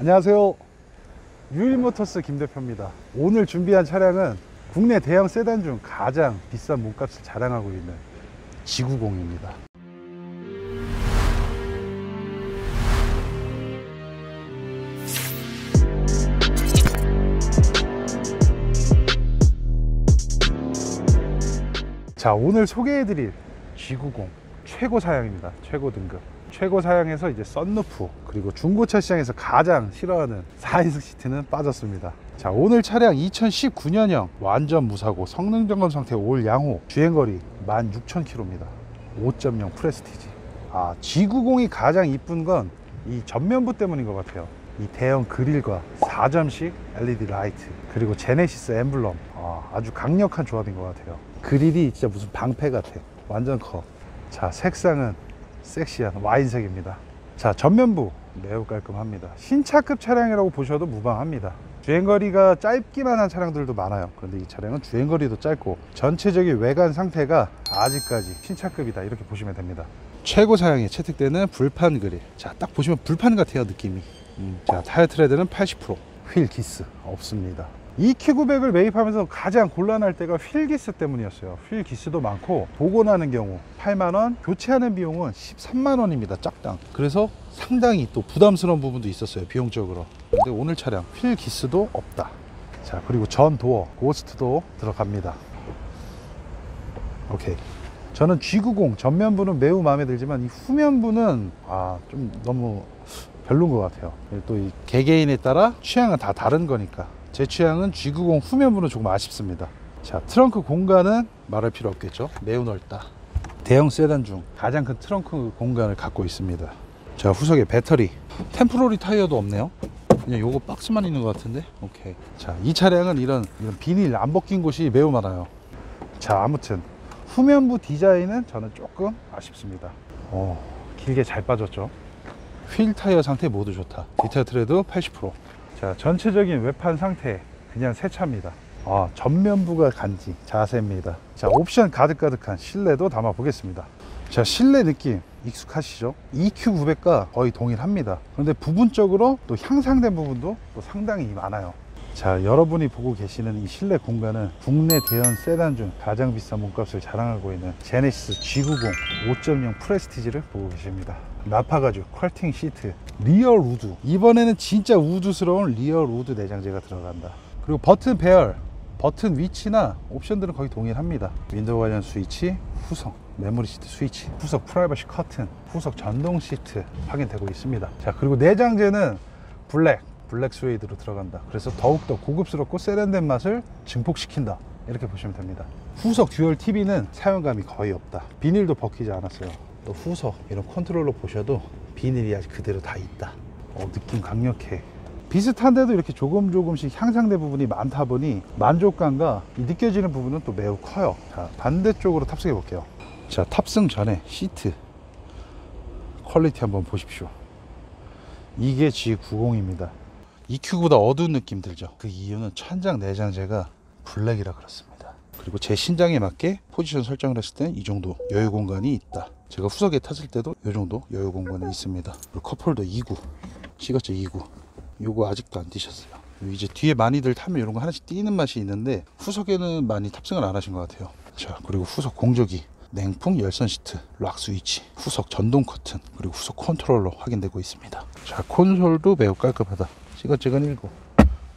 안녕하세요. 유일모터스 김대표입니다. 오늘 준비한 차량은 국내 대형 세단 중 가장 비싼 몸값을 자랑하고 있는 지구공입니다. 자, 오늘 소개해드릴 G90 최고 사양입니다. 최고 등급. 최고 사양에서 이제 썬루프 그리고 중고차 시장에서 가장 싫어하는 4인승 시트는 빠졌습니다. 자, 오늘 차량 2019년형 완전 무사고 성능 점검 상태 all 양호 주행거리 16,000km입니다. 5.0 프레스티지. 아, G90이 가장 이쁜 건 이 전면부 때문인 것 같아요. 이 대형 그릴과 4점식 LED 라이트 그리고 제네시스 엠블럼 아, 아주 강력한 조합인 것 같아요 그릴이 진짜 무슨 방패 같아 완전 커 자 색상은 섹시한 와인색입니다. 자 전면부 매우 깔끔합니다. 신차급 차량이라고 보셔도 무방합니다. 주행거리가 짧기만 한 차량들도 많아요. 그런데 이 차량은 주행거리도 짧고 전체적인 외관 상태가 아직까지 신차급이다. 이렇게 보시면 됩니다. 최고 사양에 채택되는 불판 그릴. 자 딱 보시면 불판 같아요 느낌이. 음, 자 타이어 트레드는 80%휠 기스 없습니다 EQ900을 매입하면서 가장 곤란할 때가 휠 기스 때문이었어요. 휠 기스도 많고 복원하는 경우 8만원 교체하는 비용은 13만원입니다 짝당. 그래서 상당히 또 부담스러운 부분도 있었어요 비용적으로. 근데 오늘 차량 휠 기스도 없다. 자 그리고 전 도어 고스트도 들어갑니다. 오케이. 저는 G90 전면부는 매우 마음에 들지만 이 후면부는 아 좀 너무 별로인 것 같아요. 또 이 개개인에 따라 취향은 다 다른 거니까 제 취향은 G90 후면부는 조금 아쉽습니다. 자 트렁크 공간은 말할 필요 없겠죠? 매우 넓다. 대형 세단 중 가장 큰 트렁크 공간을 갖고 있습니다. 자 후석에 배터리. temporary 타이어도 없네요. 그냥 요거 박스만 있는 것 같은데? 오케이. 자 이 차량은 이런 이런 비닐 안 벗긴 곳이 매우 많아요. 자 아무튼 후면부 디자인은 저는 조금 아쉽습니다. 어, 길게 잘 빠졌죠? 휠 타이어 상태 모두 좋다. 디테일 트레드 80% 자 전체적인 외판 상태 그냥 새 차입니다. 아, 전면부가 간지 작살입니다. 자 옵션 가득가득한 실내도 담아 보겠습니다. 자 실내 느낌 익숙하시죠? EQ900과 거의 동일합니다. 그런데 부분적으로 또 향상된 부분도 또 상당히 많아요. 자 여러분이 보고 계시는 이 실내 공간은 국내 대형 세단 중 가장 비싼 몸값을 자랑하고 있는 제네시스 G90 5.0 프레스티지를 보고 계십니다 나파 가죽 퀼팅 시트. real wood. 이번에는 진짜 wood스러운 real wood 내장재가 들어간다. 그리고 버튼 배열. 버튼 위치나 옵션들은 거의 동일합니다. 윈도우 관련 스위치 후석. 메모리 시트 스위치. 후석 프라이버시 커튼. 후석 전동 시트 확인되고 있습니다. 자 그리고 내장재는 블랙. 블랙 스웨이드로 들어간다. 그래서 더욱더 고급스럽고 세련된 맛을 증폭시킨다. 이렇게 보시면 됩니다. 후석 dual TV는 사용감이 거의 없다. 비닐도 벗기지 않았어요 또 후석 이런 컨트롤러 보셔도 비닐이 아직 그대로 다 있다. 어, 느낌 강력해. 비슷한데도 이렇게 조금 조금씩 향상된 부분이 많다 보니 만족감과 이 느껴지는 부분은 또 매우 커요. 자 반대쪽으로 탑승해 볼게요. 자 탑승 전에 시트 quality 한번 보십시오. 이게 G90입니다. EQ보다 어두운 느낌 들죠? 그 이유는 천장 내장재가 블랙이라 그렇습니다. 그리고 제 신장에 맞게 포지션 설정을 했을 때이 정도 여유 공간이 있다 제가 후석에 탔을 때도 이 정도 여유 공간이 있습니다. 컵홀더 2구 시가잭 2구 요거 아직도 안 떼셨어요. 이제 뒤에 많이들 타면 이런 거 하나씩 떼는 맛이 있는데 후석에는 많이 탑승을 안 하신 것 같아요. 자 그리고 후석 공조기 냉풍 열선 시트 lock 스위치 후석 전동 커튼 그리고 후석 컨트롤러 확인되고 있습니다. 자 콘솔도 매우 깔끔하다. 시거잭 1구.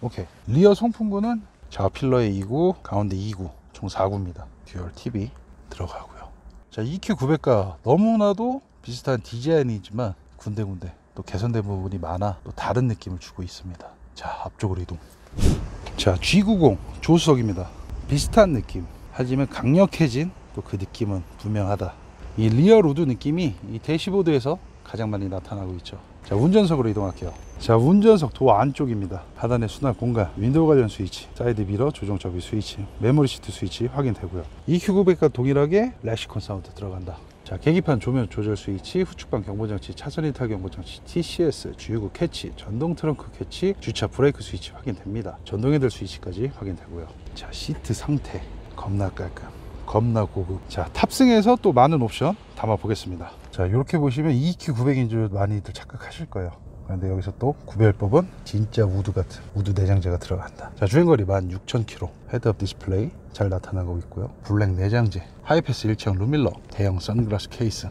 오케이. rear 송풍구는 좌 pillar에 2구 가운데 2구 총 4구입니다. dual TV 들어가고요 자 EQ900과 너무나도 비슷한 디자인이지만 군데군데 또 개선된 부분이 많아 또 다른 느낌을 주고 있습니다. 자 앞쪽으로 이동. 자 G90 조수석입니다. 비슷한 느낌. 하지만 강력해진 또 그 느낌은 분명하다. 이 real wood 느낌이 이 대시보드에서 가장 많이 나타나고 있죠. 자 운전석으로 이동할게요 자 운전석 도어 안쪽입니다. 하단의 수납 공간 윈도우 관련 스위치 사이드 미러 조정 접이 스위치 메모리 시트 스위치 확인되고요. EQ900과 동일하게 렉시콘 사운드 들어간다. 자 계기판 조명 조절 스위치 후측방 경보장치 차선 이탈 경보장치 TCS 주유구 캐치 전동 트렁크 캐치 주차 브레이크 스위치 확인됩니다. 전동 핸들 스위치까지 확인되고요. 자 시트 상태 겁나 깔끔 겁나 고급. 자 탑승해서 또 많은 옵션 담아 보겠습니다. 자 이렇게 보시면 EQ900인 줄 많이들 착각하실 거예요 그런데 여기서 또 구별법은 진짜 우드 같은 우드 내장재가 들어간다. 자 주행거리 16,000km 헤드업 디스플레이 잘 나타나고 있고요. 블랙 내장재 하이패스 일체형 룸미러 대형 선글라스 케이스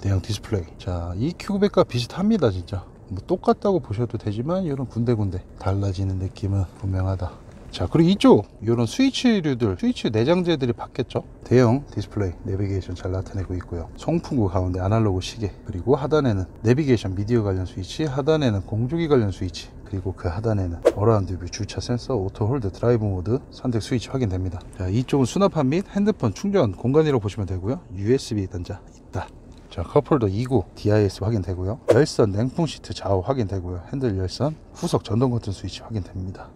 대형 디스플레이 자이 큐백과 비슷합니다 진짜 뭐 똑같다고 보셔도 되지만 이런 군데군데 달라지는 느낌은 분명하다. 자 그리고 이쪽 이런 스위치류들 스위치 내장재들이 바뀌었죠? 대형 디스플레이 내비게이션 잘 나타내고 있고요. 송풍구 가운데 아날로그 시계 그리고 하단에는 내비게이션 미디어 관련 스위치 하단에는 공조기 관련 스위치 그리고 그 하단에는 around view 주차 센서 auto hold 드라이브 모드 선택 스위치 확인됩니다. 자 이쪽은 수납함 및 핸드폰 충전 공간이라고 보시면 되고요. USB 단자 있다. 자 컵홀더 2구 DIS 확인되고요. 열선 냉풍 시트 좌우 확인되고요. 핸들 열선 후석 전동 버튼 스위치 확인됩니다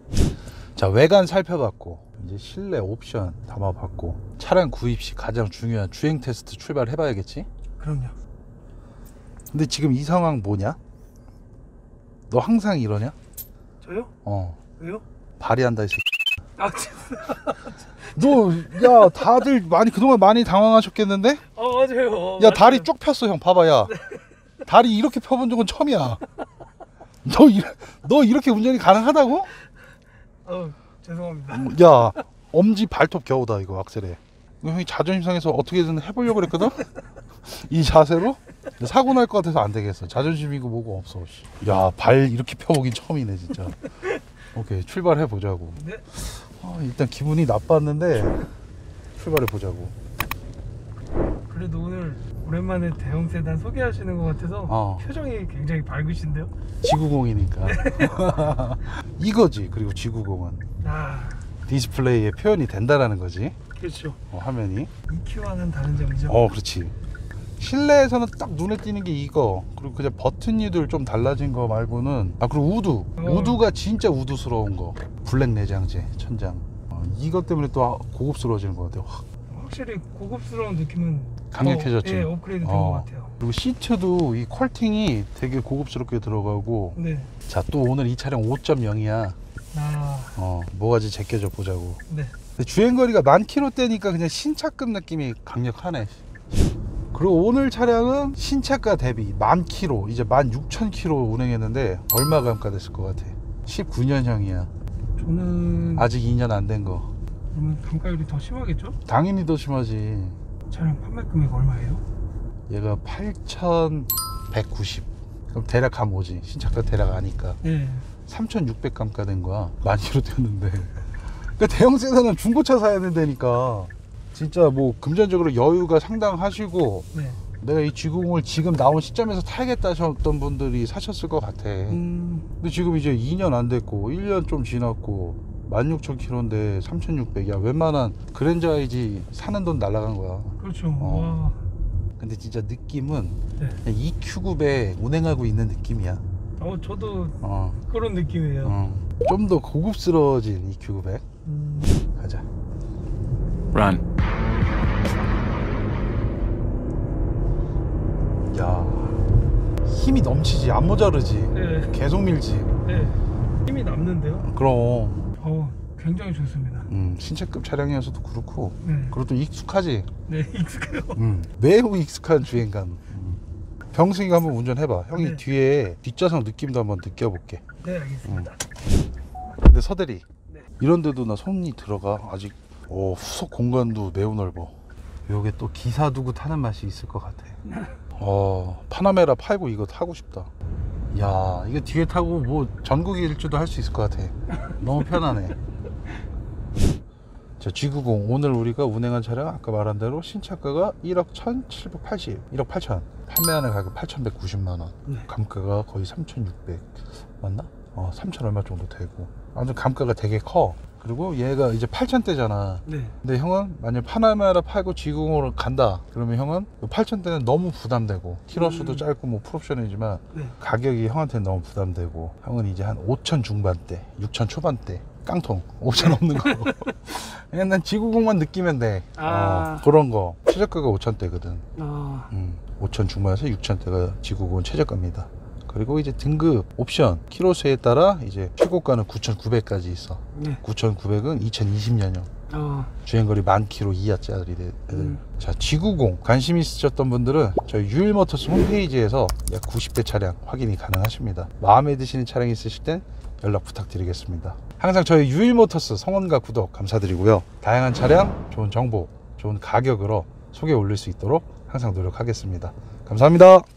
자 외관 살펴봤고 이제 실내 옵션 담아봤고 차량 구입 시 가장 중요한 주행 테스트 출발해 봐야겠지? 그럼요. 근데 지금 이 상황 뭐냐? 너 항상 이러냐? 저요? 어. 왜요? 발휘한다 이 새끼 아, 진- 너야 다들 많이 그동안 많이 당황하셨겠는데? 어 맞아요. 야 다리 쭉 폈어 형. 봐봐 야. 다리 이렇게 펴본 적은 처음이야. 너, 이, 너 이렇게 운전이 가능하다고? 어 죄송합니다. 야 엄지 발톱 겨우다 이거 악셀에. 형이 자존심 상해서 어떻게든 해보려고 그랬거든? 이 자세로? 사고 날 것 같아서 안 되겠어. 자존심이고 뭐고 없어 야 발 이렇게 펴보긴 처음이네 진짜. 오케이 출발해 보자고. 네. 아, 일단 기분이 나빴는데 출발해 보자고. 그래도 오늘 오랜만에 대형 세단 소개하시는 것 같아서 어. 표정이 굉장히 밝으신데요. 지구공이니까. 이거지 그리고 지구공은. 아. 디스플레이에 표현이 된다라는 거지. 그렇죠. 어, 화면이. EQ와는 다른 점이죠. 어 그렇지. 실내에서는 딱 눈에 띄는 게 이거. 그리고 그냥 버튼들 좀 달라진 거 말고는 아 그리고 우드 우드가 진짜 우드스러운 거. 블랙 내장재 천장. 어, 이것 때문에 또 고급스러워지는 것 같아요. 확. 확실히 고급스러운 느낌은 강력해졌지. 더, 예, 업그레이드 된 어. 것 같아요. 그리고 시트도 이 퀼팅이 되게 고급스럽게 들어가고 네. 자 또 오늘 이 차량 5.0이야 아 어 뭐가지 제껴줘 보자고 네. 주행거리가 만 킬로대니까 그냥 신차급 느낌이 강력하네. 그리고 오늘 차량은 신차가 대비 만 킬로, 이제 만 육천 킬로 운행했는데 얼마 감가됐을 것 같아? 19년형이야. 저는 아직 2년 안 된 거. 그러면 감가율이 더 심하겠죠? 당연히 더 심하지. 차량 판매 금액 얼마예요? 얘가 8,190. 그럼 대략 감 오지. 신차가 대략 아니까. 네. 3,600 감가된 거야. 만 킬로 되었는데. 그러니까 대형 세단은 중고차 사야 된다니까. 진짜 뭐 금전적으로 여유가 상당하시고 네. 내가 이 G90을 지금 나온 시점에서 타야겠다 하셨던 분들이 사셨을 것 같아. 음, 근데 지금 이제 2년 안 됐고 1년 좀 지났고 16,000km인데 3,600. 야 웬만한 그랜저 IG 사는 돈 날라간 거야. 그렇죠. 어. 와. 근데 진짜 느낌은 네. 그냥 EQ9에 운행하고 있는 느낌이야. 어, 저도 어, 그런 느낌이에요. 어. 좀더 고급스러워진 EQ900 음, 가자. Run. 야 힘이 넘치지 안 모자르지. 네. 계속 밀지. 네. 힘이 남는데요? 그럼 어, 굉장히 좋습니다. 음, 신차급 차량이어서도 그렇고 네. 그리고 또 익숙하지. 네, 익숙해요. 음, 매우 익숙한 주행감. 음. 병승이가 한번 운전해봐. 형이 네. 뒤에 뒷좌석 느낌도 한번 느껴볼게. 네, 알겠습니다. 근데 서대리 네. 이런데도 나 손이 들어가 아직. 오 후속 공간도 매우 넓어. 요게 또 기사 두고 타는 맛이 있을 것 같아. 어 파나메라 팔고 이거 타고 싶다. 야 이거 뒤에 타고 뭐 전국 일주도 할 수 있을 것 같아. 너무 편하네. 자, G90 오늘 우리가 운행한 차량 아까 말한 대로 신차가가 1억 1,780, 1억 8천. 판매하는 가격 8,190만 원. 네. 감가가 거의 3,600 맞나? 어, 3천 얼마 정도 되고. 아무튼 감가가 되게 커. 그리고 얘가 이제 8천대잖아. 네. 근데 형은 만약 파나메라 팔고 G90으로 간다. 그러면 형은 8천대는 너무 부담되고 키로수도 음. 짧고 뭐 풀옵션이지만 네. 가격이 형한테는 너무 부담되고 형은 이제 한 5천 중반대, 6천 초반대 깡통. 5천 없는 거. 그냥 난 G90만 느끼면 돼. 아. 어, 그런 거. 최저가가 5천대거든. 아, 음, 5천 중반에서 6천대가 G90은 최저가입니다. 그리고 이제 등급 옵션 키로수에 따라 이제 최고가는 9,900까지 있어. 네. 9,900은 2020년형. 어, 주행거리 만 킬로 이하짜리 애들. 음. 자, G90 관심 있으셨던 분들은 저희 유일모터스 홈페이지에서 약 90대 차량 확인이 가능하십니다. 마음에 드시는 차량 있으실 땐 연락 부탁드리겠습니다. 항상 저희 유일모터스 성원과 구독 감사드리고요. 다양한 차량, 좋은 정보, 좋은 가격으로 소개 올릴 수 있도록 항상 노력하겠습니다. 감사합니다.